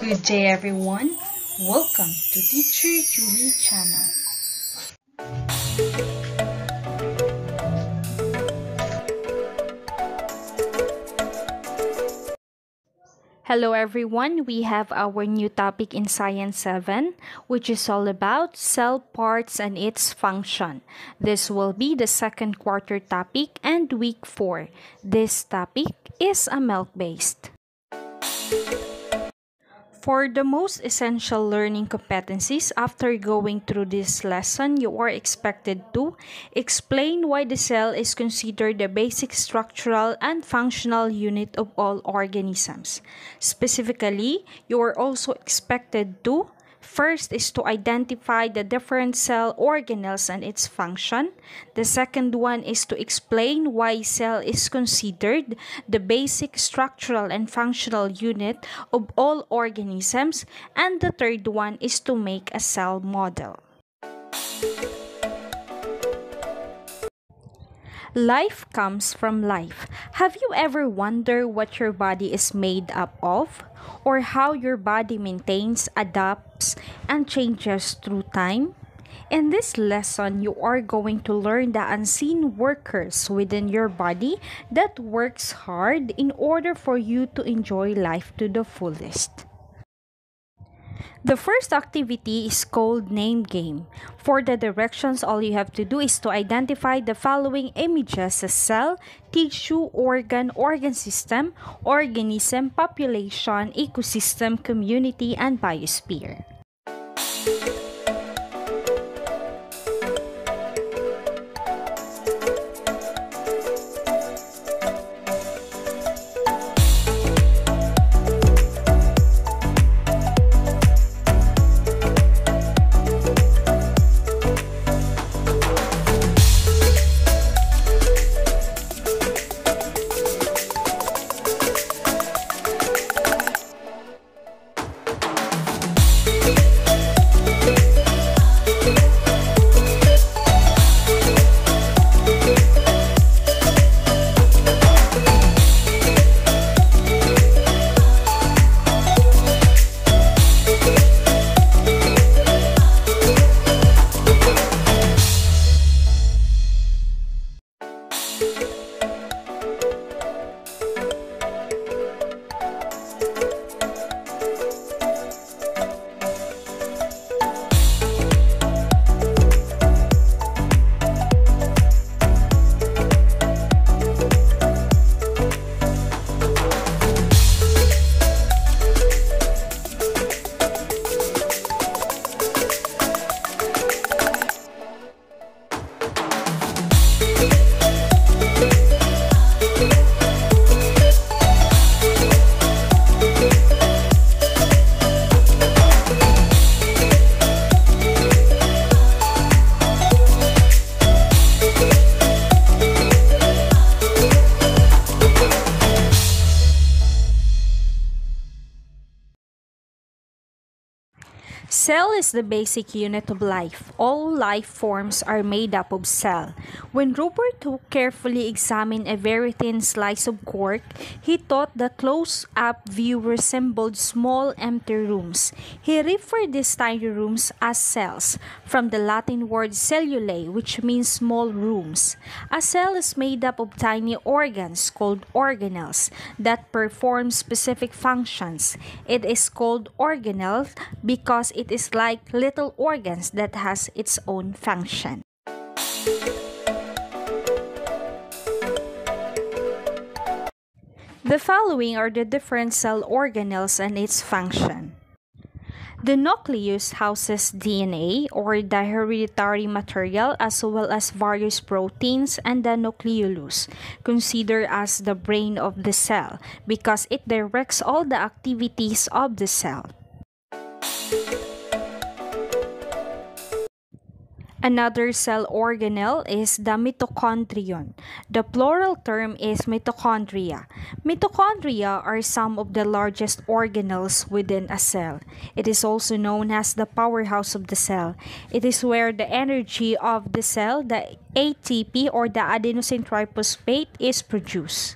Good day everyone. Welcome to Teacher Julie channel. Hello everyone, we have our new topic in Science 7 which is all about cell parts and its function. This will be the second quarter topic and week 4. This topic is a MELC-based. For the most essential learning competencies, after going through this lesson, you are expected to explain why the cell is considered the basic structural and functional unit of all organisms. Specifically, you are also expected to First is to identify the different cell organelles and its function. The second one is to explain why cell is considered the basic structural and functional unit of all organisms. And the third one is to make a cell model. Life comes from life. Have you ever wondered what your body is made up of? Or how your body maintains, adapts, and changes through time? In this lesson, you are going to learn the unseen workers within your body that works hard in order for you to enjoy life to the fullest. The first activity is called name game. For the directions, all you have to do is to identify the following images as cell, tissue, organ, organ system, organism, population, ecosystem, community, and biosphere. Cell is the basic unit of life. All life forms are made up of cell. When Robert Hooke carefully examined a very thin slice of cork, he thought the close-up view resembled small empty rooms. He referred these tiny rooms as cells, from the Latin word cellulae, which means small rooms. A cell is made up of tiny organs called organelles that perform specific functions. It is called organelle because it is like little organs that has its own function. The following are the different cell organelles and its function. The nucleus houses DNA or the hereditary material as well as various proteins and the nucleolus, considered as the brain of the cell because it directs all the activities of the cell. Another cell organelle is the mitochondrion. The plural term is mitochondria. Mitochondria are some of the largest organelles within a cell. It is also known as the powerhouse of the cell. It is where the energy of the cell, the ATP or the adenosine triphosphate, is produced.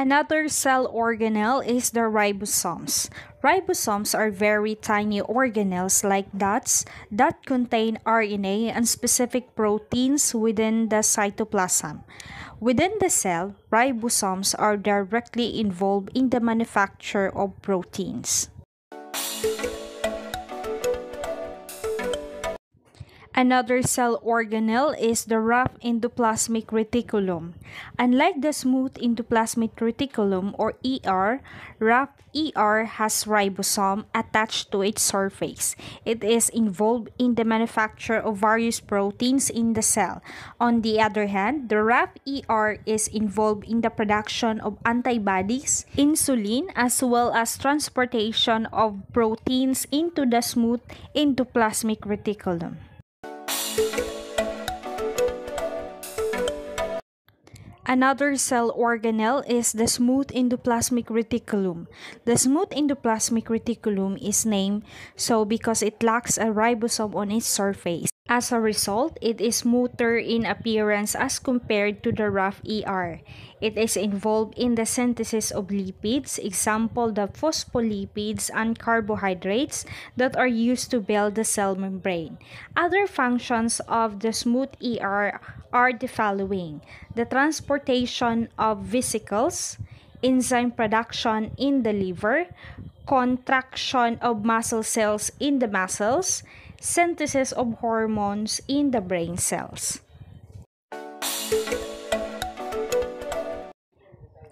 Another cell organelle is the ribosomes. Ribosomes are very tiny organelles like dots that contain RNA and specific proteins within the cytoplasm. Within the cell, ribosomes are directly involved in the manufacture of proteins. Another cell organelle is the rough endoplasmic reticulum. Unlike the smooth endoplasmic reticulum or ER, rough ER has ribosome attached to its surface. It is involved in the manufacture of various proteins in the cell. On the other hand, the rough ER is involved in the production of antibodies, insulin, as well as transportation of proteins into the smooth endoplasmic reticulum. Another cell organelle is the smooth endoplasmic reticulum. The smooth endoplasmic reticulum is named so because it lacks a ribosome on its surface. As a result, it is smoother in appearance as compared to the rough ER. It is involved in the synthesis of lipids, example the phospholipids and carbohydrates that are used to build the cell membrane. Other functions of the smooth ER are the following: the transportation of vesicles, enzyme production in the liver, contraction of muscle cells in the muscles, synthesis of hormones in the brain cells.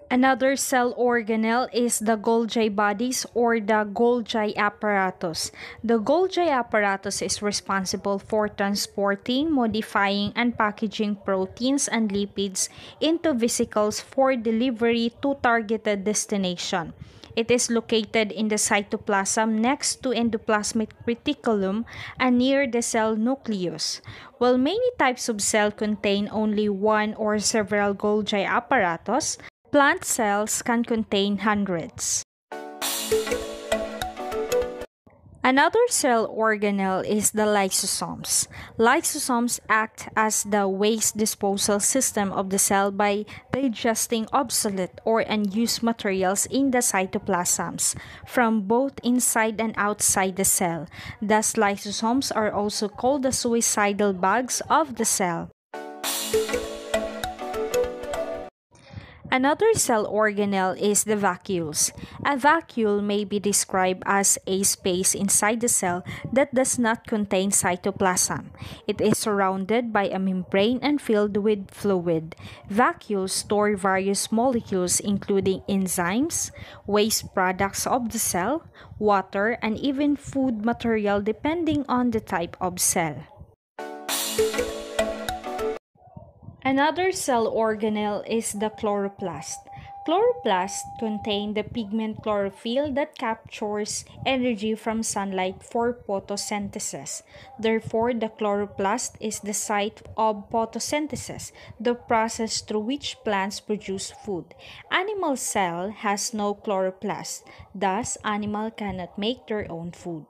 Another cell organelle is the Golgi bodies or the Golgi apparatus. The Golgi apparatus is responsible for transporting, modifying, and packaging proteins and lipids into vesicles for delivery to targeted destination. It is located in the cytoplasm next to endoplasmic reticulum and near the cell nucleus. While many types of cell contain only one or several Golgi apparatus, plant cells can contain hundreds. Another cell organelle is the lysosomes. Lysosomes act as the waste disposal system of the cell by digesting obsolete or unused materials in the cytoplasms from both inside and outside the cell. Thus, lysosomes are also called the suicidal bags of the cell. Another cell organelle is the vacuoles. A vacuole may be described as a space inside the cell that does not contain cytoplasm. It is surrounded by a membrane and filled with fluid. Vacuoles store various molecules including enzymes, waste products of the cell, water, and even food material depending on the type of cell. Another cell organelle is the chloroplast. Chloroplasts contain the pigment chlorophyll that captures energy from sunlight for photosynthesis. Therefore, the chloroplast is the site of photosynthesis, the process through which plants produce food. Animal cell has no chloroplast, thus animal cannot make their own food.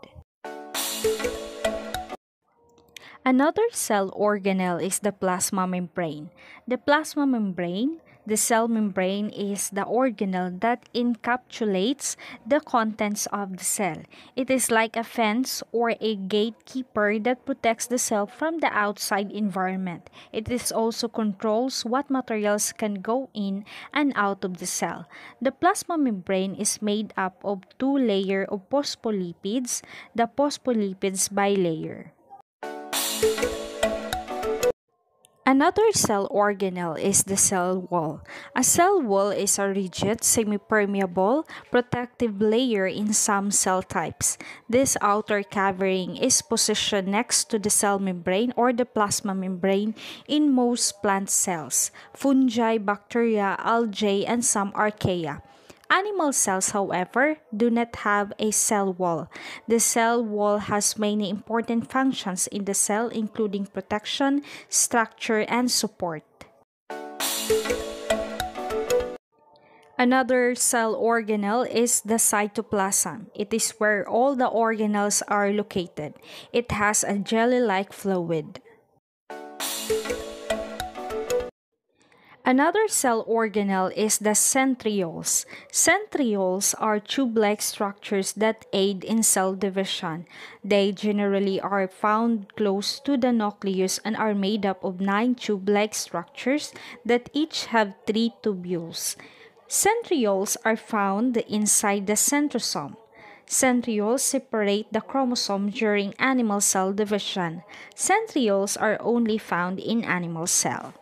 Another cell organelle is the plasma membrane. The plasma membrane, the cell membrane is the organelle that encapsulates the contents of the cell. It is like a fence or a gatekeeper that protects the cell from the outside environment. It is also controls what materials can go in and out of the cell. The plasma membrane is made up of two layers of phospholipids, the phospholipids bilayer. Another cell organelle is the cell wall. A cell wall is a rigid, semi-permeable, protective layer in some cell types. This outer covering is positioned next to the cell membrane or the plasma membrane in most plant cells, fungi, bacteria, algae, and some archaea. Animal cells, however, do not have a cell wall. The cell wall has many important functions in the cell, including protection, structure, and support. Another cell organelle is the cytoplasm. It is where all the organelles are located. It has a jelly-like fluid. Another cell organelle is the centrioles. Centrioles are tube-like structures that aid in cell division. They generally are found close to the nucleus and are made up of nine tube-like structures that each have three tubules. Centrioles are found inside the centrosome. Centrioles separate the chromosome during animal cell division. Centrioles are only found in animal cell.